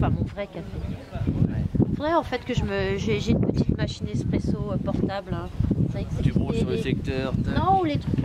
enfin mon vrai café. Il faudrait en fait que je me. J'ai une petite machine espresso euh, portable. hein. Ça. Tu branches sur le secteur. Non, les trucs